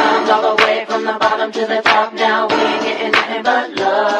comes all the way from the bottom to the top. Now we ain't getting nothing but love.